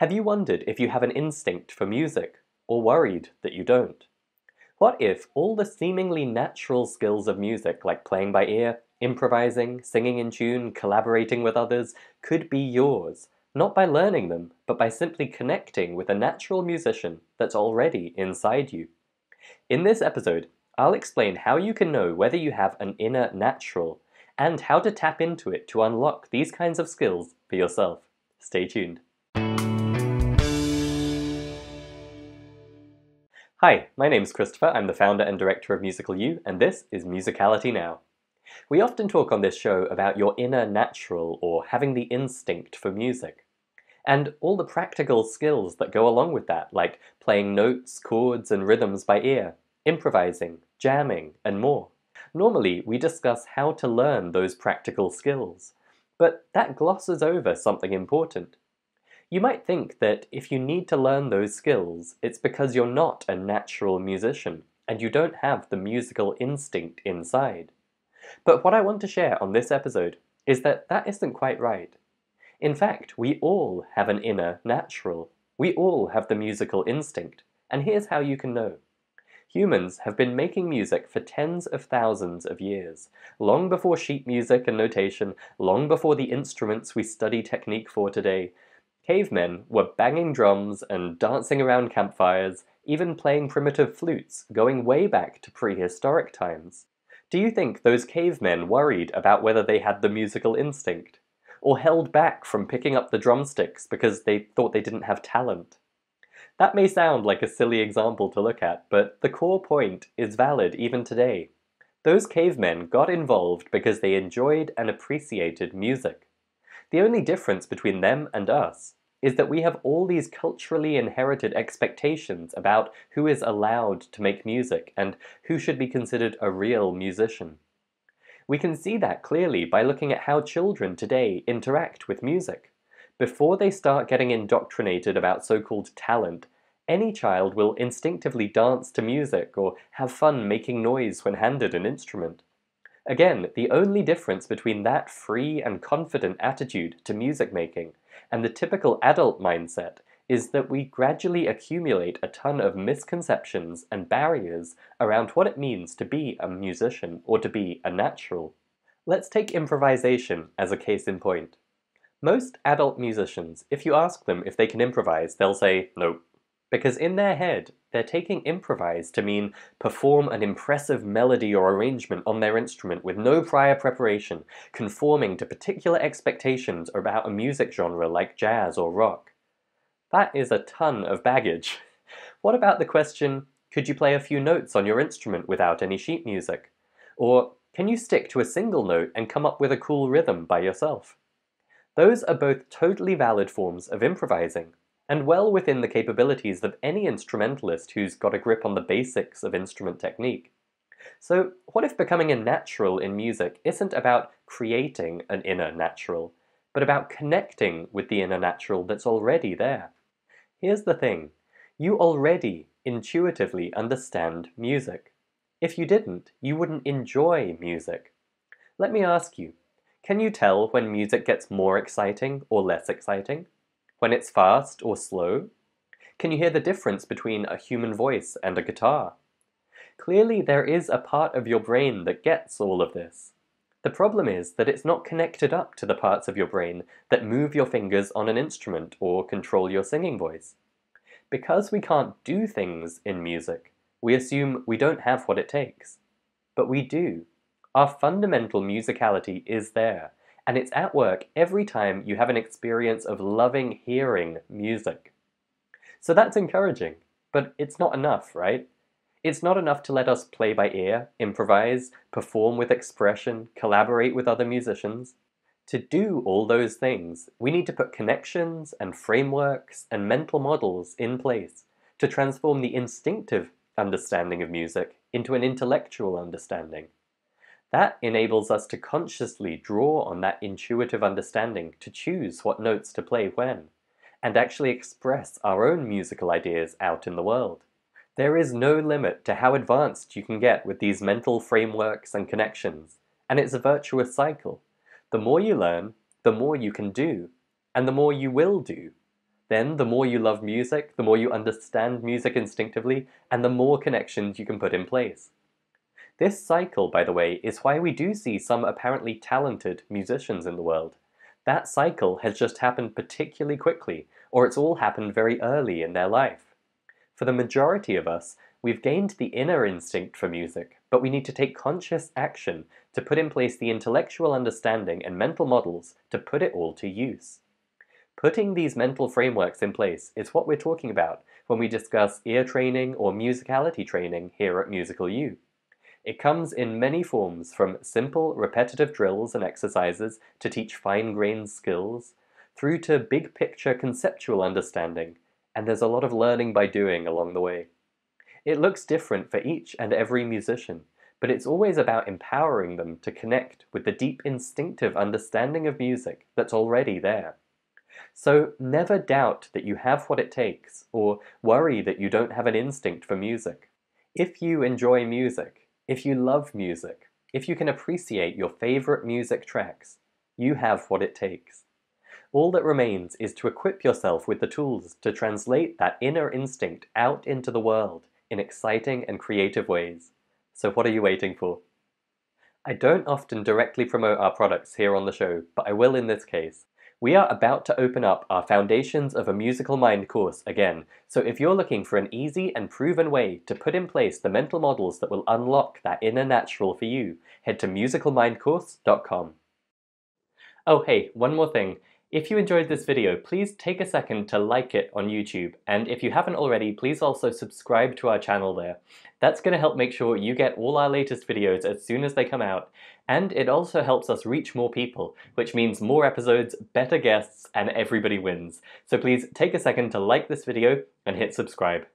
Have you wondered if you have an instinct for music, or worried that you don't? What if all the seemingly natural skills of music, like playing by ear, improvising, singing in tune, collaborating with others, could be yours, not by learning them, but by simply connecting with a natural musician that's already inside you? In this episode, I'll explain how you can know whether you have an inner natural and how to tap into it to unlock these kinds of skills for yourself. Stay tuned. Hi, my name's Christopher. I'm the founder and director of Musical U, and this is Musicality Now. We often talk on this show about your inner natural or having the instinct for music, and all the practical skills that go along with that, like playing notes, chords, and rhythms by ear, improvising, jamming, and more. Normally, we discuss how to learn those practical skills, but that glosses over something important. You might think that if you need to learn those skills, it's because you're not a natural musician and you don't have the musical instinct inside. But what I want to share on this episode is that that isn't quite right. In fact, we all have an inner natural. We all have the musical instinct, and here's how you can know. Humans have been making music for tens of thousands of years, long before sheet music and notation, long before the instruments we study technique for today, Cavemen were banging drums and dancing around campfires, even playing primitive flutes, going way back to prehistoric times. Do you think those cavemen worried about whether they had the musical instinct? Or held back from picking up the drumsticks because they thought they didn't have talent? That may sound like a silly example to look at, but the core point is valid even today. Those cavemen got involved because they enjoyed and appreciated music. The only difference between them and us is that we have all these culturally inherited expectations about who is allowed to make music and who should be considered a real musician. We can see that clearly by looking at how children today interact with music. Before they start getting indoctrinated about so-called talent, any child will instinctively dance to music or have fun making noise when handed an instrument. Again, the only difference between that free and confident attitude to music making and the typical adult mindset is that we gradually accumulate a ton of misconceptions and barriers around what it means to be a musician or to be a natural. Let's take improvisation as a case in point. Most adult musicians, if you ask them if they can improvise, they'll say, nope. Because in their head, they're taking improvise to mean perform an impressive melody or arrangement on their instrument with no prior preparation, conforming to particular expectations about a music genre like jazz or rock. That is a ton of baggage. What about the question, could you play a few notes on your instrument without any sheet music? Or can you stick to a single note and come up with a cool rhythm by yourself? Those are both totally valid forms of improvising and well within the capabilities of any instrumentalist who's got a grip on the basics of instrument technique. So, what if becoming a natural in music isn't about creating an inner natural, but about connecting with the inner natural that's already there? Here's the thing you already intuitively understand music. If you didn't, you wouldn't enjoy music. Let me ask you can you tell when music gets more exciting or less exciting? When it's fast or slow? Can you hear the difference between a human voice and a guitar? Clearly, there is a part of your brain that gets all of this. The problem is that it's not connected up to the parts of your brain that move your fingers on an instrument or control your singing voice. Because we can't do things in music, we assume we don't have what it takes. But we do. Our fundamental musicality is there, and it's at work every time you have an experience of loving hearing music. So that's encouraging, but it's not enough, right? It's not enough to let us play by ear, improvise, perform with expression, collaborate with other musicians. To do all those things, we need to put connections and frameworks and mental models in place to transform the instinctive understanding of music into an intellectual understanding. That enables us to consciously draw on that intuitive understanding to choose what notes to play when, and actually express our own musical ideas out in the world. There is no limit to how advanced you can get with these mental frameworks and connections, and it's a virtuous cycle. The more you learn, the more you can do, and the more you will do. Then, the more you love music, the more you understand music instinctively, and the more connections you can put in place. This cycle, by the way, is why we do see some apparently talented musicians in the world. That cycle has just happened particularly quickly, or it's all happened very early in their life. For the majority of us, we've gained the inner instinct for music, but we need to take conscious action to put in place the intellectual understanding and mental models to put it all to use. Putting these mental frameworks in place is what we're talking about when we discuss ear training or musicality training here at Musical U. It comes in many forms from simple, repetitive drills and exercises to teach fine-grained skills, through to big picture conceptual understanding, and there's a lot of learning by doing along the way. It looks different for each and every musician, but it's always about empowering them to connect with the deep instinctive understanding of music that's already there. So never doubt that you have what it takes, or worry that you don't have an instinct for music. If you enjoy music, if you love music, if you can appreciate your favorite music tracks, you have what it takes. All that remains is to equip yourself with the tools to translate that inner instinct out into the world in exciting and creative ways. So what are you waiting for? I don't often directly promote our products here on the show, but I will in this case. We are about to open up our Foundations of a Musical Mind course again, so if you're looking for an easy and proven way to put in place the mental models that will unlock that inner natural for you, head to musicalmindcourse.com. Oh hey, one more thing. If you enjoyed this video, please take a second to like it on YouTube, and if you haven't already, please also subscribe to our channel there. That's going to help make sure you get all our latest videos as soon as they come out, and it also helps us reach more people, which means more episodes, better guests, and everybody wins. So please take a second to like this video and hit subscribe.